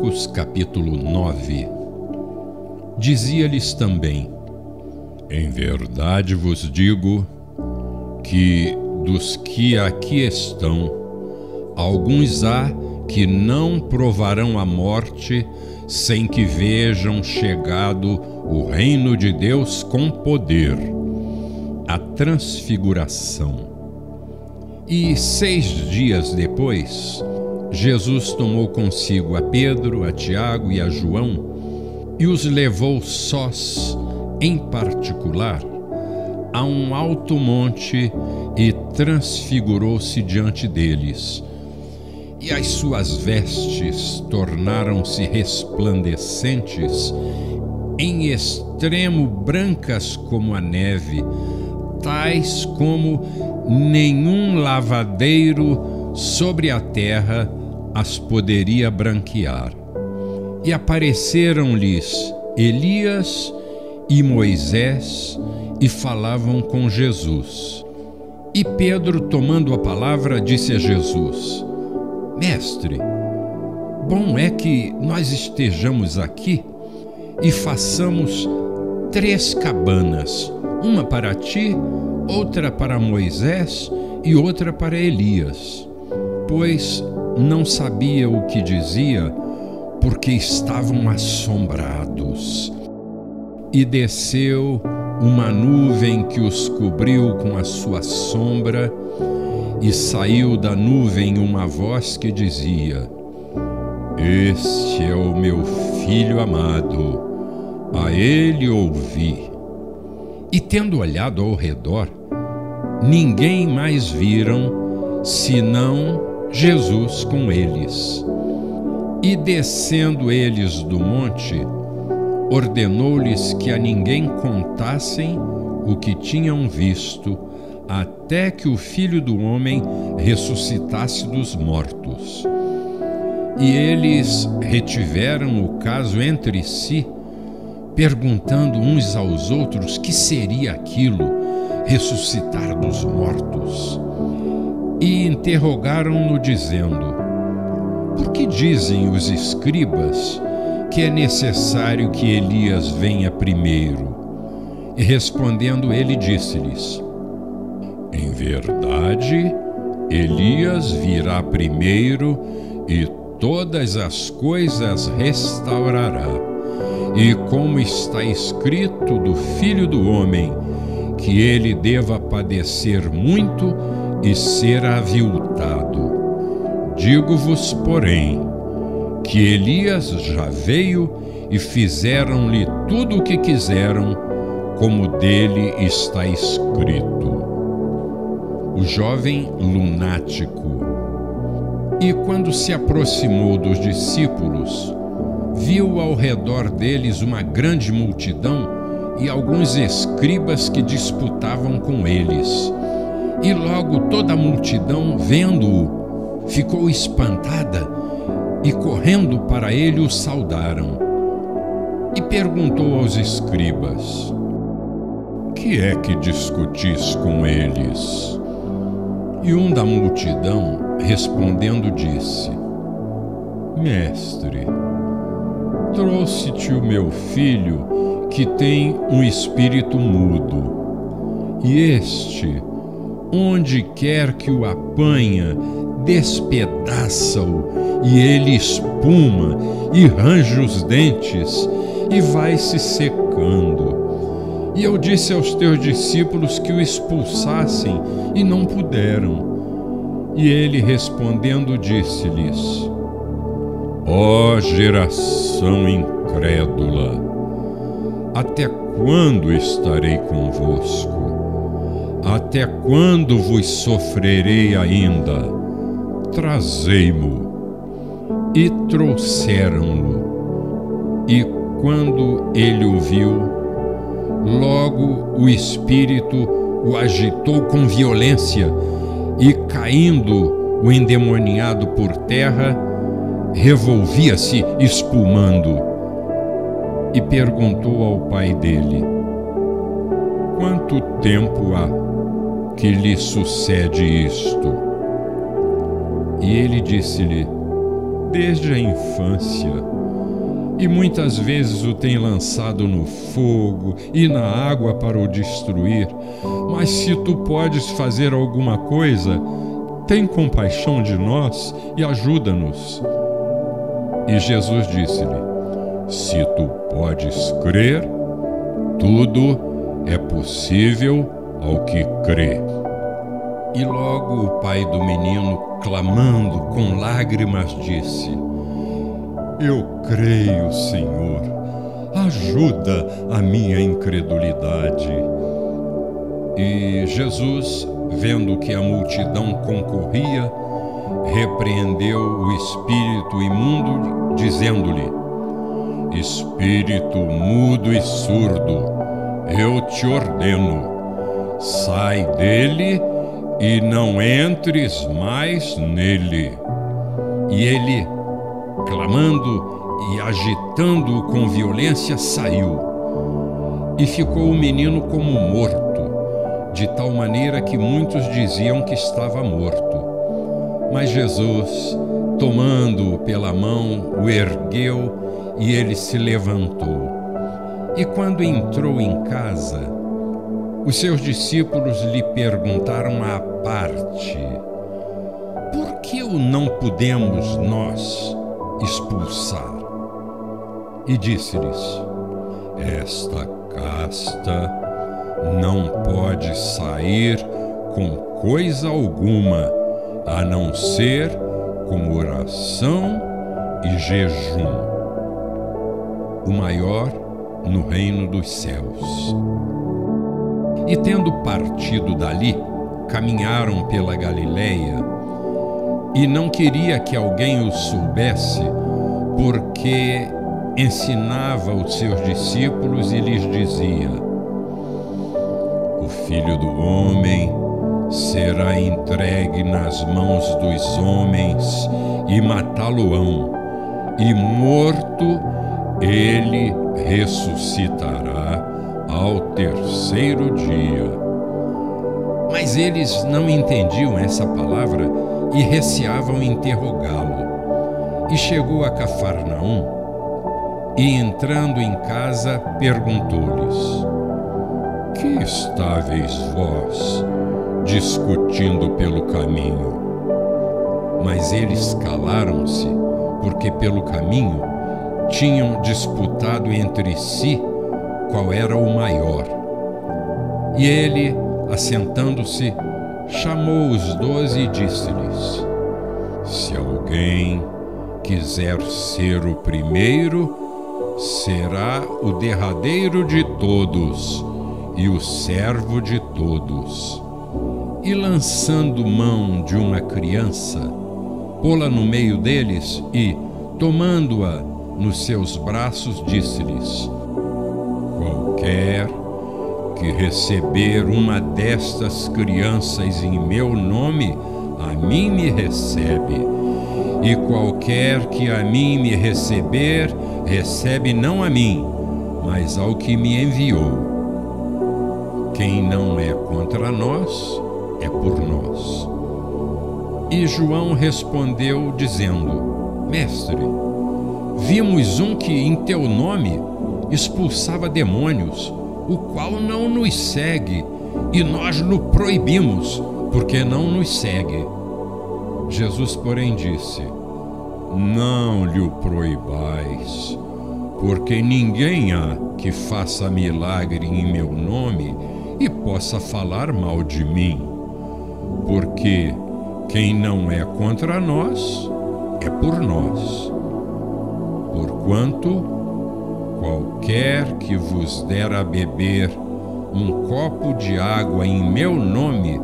Marcos capítulo 9 Dizia-lhes também: Em verdade vos digo que dos que aqui estão, alguns há que não provarão a morte sem que vejam chegado o reino de Deus com poder, a transfiguração. E seis dias depois, Jesus tomou consigo a Pedro, a Tiago e a João e os levou sós, em particular, a um alto monte e transfigurou-se diante deles. E as suas vestes tornaram-se resplandecentes, em extremo brancas como a neve, tais como nenhum lavadeiro sobre a terra as poderia branquear. E apareceram-lhes Elias e Moisés e falavam com Jesus. E Pedro, tomando a palavra, disse a Jesus: Mestre, bom é que nós estejamos aqui e façamos três cabanas, uma para ti, outra para Moisés e outra para Elias. Pois não sabia o que dizia, porque estavam assombrados. E desceu uma nuvem que os cobriu com a sua sombra, e saiu da nuvem uma voz que dizia: Este é o meu filho amado, a ele ouvi. E tendo olhado ao redor, ninguém mais viram senão Jesus com eles. E descendo eles do monte, ordenou-lhes que a ninguém contassem o que tinham visto, até que o filho do homem ressuscitasse dos mortos. E eles retiveram o caso entre si, perguntando uns aos outros que seria aquilo, ressuscitar dos mortos e interrogaram-no, dizendo: Por que dizem os escribas que é necessário que Elias venha primeiro? E respondendo ele, disse-lhes: Em verdade, Elias virá primeiro e todas as coisas restaurará. E como está escrito do Filho do Homem, que ele deva padecer muito e ser aviltado. Digo-vos, porém, que Elias já veio e fizeram-lhe tudo o que quiseram, como dele está escrito. O jovem lunático. E quando se aproximou dos discípulos, viu ao redor deles uma grande multidão e alguns escribas que disputavam com eles. E logo toda a multidão, vendo-o, ficou espantada e, correndo para ele, o saudaram. E perguntou aos escribas: Que é que discutis com eles? E um da multidão, respondendo, disse: Mestre, trouxe-te o meu filho que tem um espírito mudo, e este onde quer que o apanha, despedaça-o, e ele espuma e range os dentes e vai se secando. E eu disse aos teus discípulos que o expulsassem e não puderam. E ele respondendo disse-lhes: Ó oh, geração incrédula, até quando estarei convosco? Até quando vos sofrerei ainda? Trazei-mo. E trouxeram-no. E quando ele o viu, logo o espírito o agitou com violência, e caindo o endemoniado por terra, revolvia-se espumando. E perguntou ao pai dele: Quanto tempo há que lhe sucede isto? E ele disse-lhe: desde a infância. E muitas vezes o tem lançado no fogo e na água para o destruir. Mas se tu podes fazer alguma coisa, tem compaixão de nós e ajuda-nos. E Jesus disse-lhe: Se tu podes crer, tudo é possível ao que crê. E logo o pai do menino, clamando com lágrimas, disse: Eu creio, Senhor, ajuda a minha incredulidade. E Jesus, vendo que a multidão concorria, repreendeu o espírito imundo, dizendo-lhe: Espírito mudo e surdo, eu te ordeno, sai dele e não entres mais nele. E ele, clamando e agitando-o com violência, saiu. E ficou o menino como morto, de tal maneira que muitos diziam que estava morto. Mas Jesus, tomando-o pela mão, o ergueu e ele se levantou. E quando entrou em casa, os seus discípulos lhe perguntaram à parte: Por que o não podemos nós expulsar? E disse-lhes: Esta casta não pode sair com coisa alguma, a não ser com oração e jejum. O maior no reino dos céus. E tendo partido dali, caminharam pela Galileia, e não queria que alguém o soubesse, porque ensinava os seus discípulos e lhes dizia: O filho do homem será entregue nas mãos dos homens e matá-lo-ão, e morto ele ressuscitará ao terceiro dia. Mas eles não entendiam essa palavra e receavam interrogá-lo. E chegou a Cafarnaum e, entrando em casa, perguntou-lhes: Que estáveis vós discutindo pelo caminho? Mas eles calaram-se, porque pelo caminho tinham disputado entre si qual era o maior. E ele, assentando-se, chamou os doze e disse-lhes: Se alguém quiser ser o primeiro, será o derradeiro de todos e o servo de todos. E lançando mão de uma criança, pô-la no meio deles e, tomando-a nos seus braços, disse-lhes: Qualquer que receber uma destas crianças em meu nome, a mim me recebe. E qualquer que a mim me receber, recebe não a mim, mas ao que me enviou. Quem não é contra nós, é por nós. E João respondeu, dizendo: Mestre, vimos um que em teu nome expulsava demônios, o qual não nos segue, e nós no proibimos, porque não nos segue. Jesus, porém, disse: Não lhe o proibais, porque ninguém há que faça milagre em meu nome e possa falar mal de mim. Porque quem não é contra nós é por nós. Porquanto Qualquer que vos der a beber um copo de água em meu nome,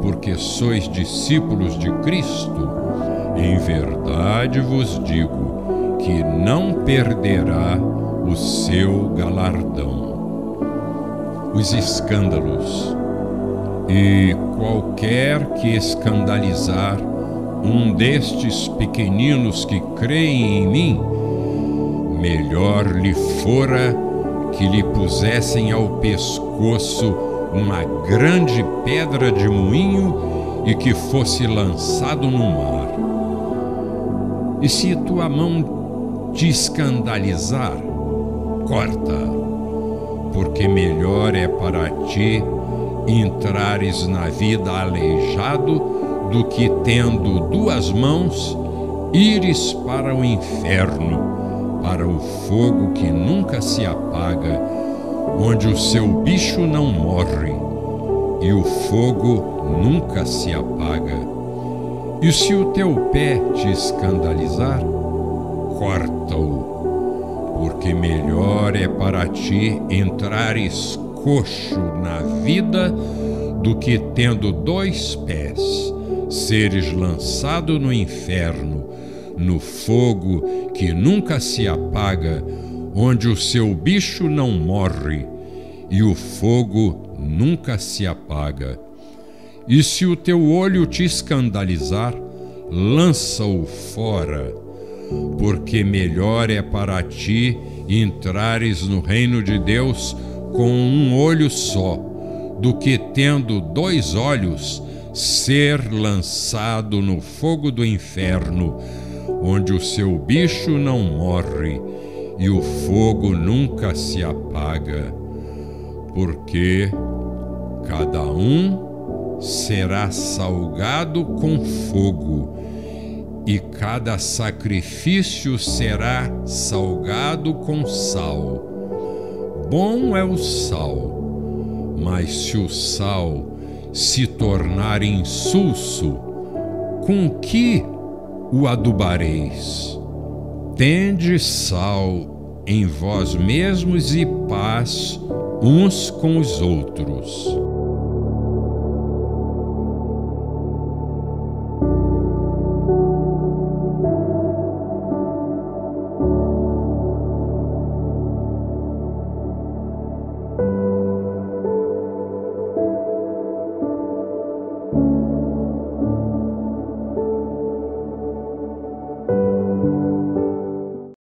porque sois discípulos de Cristo, em verdade vos digo que não perderá o seu galardão. Os escândalos. E qualquer que escandalizar um destes pequeninos que creem em mim, melhor lhe fora que lhe pusessem ao pescoço uma grande pedra de moinho e que fosse lançado no mar. E se tua mão te escandalizar, corta, porque melhor é para ti entrares na vida aleijado do que tendo duas mãos ires para o inferno, para o fogo que nunca se apaga, onde o seu bicho não morre e o fogo nunca se apaga. E se o teu pé te escandalizar, corta-o, porque melhor é para ti entrares coxo na vida do que tendo dois pés seres lançado no inferno, no fogo que nunca se apaga, onde o seu bicho não morre e o fogo nunca se apaga. E se o teu olho te escandalizar, lança-o fora, porque melhor é para ti entrares no reino de Deus com um olho só, do que tendo dois olhos ser lançado no fogo do inferno, onde o seu bicho não morre e o fogo nunca se apaga, porque cada um será salgado com fogo, e cada sacrifício será salgado com sal. Bom é o sal, mas se o sal se tornar insulso, com que o adubareis? Tende sal em vós mesmos e paz uns com os outros.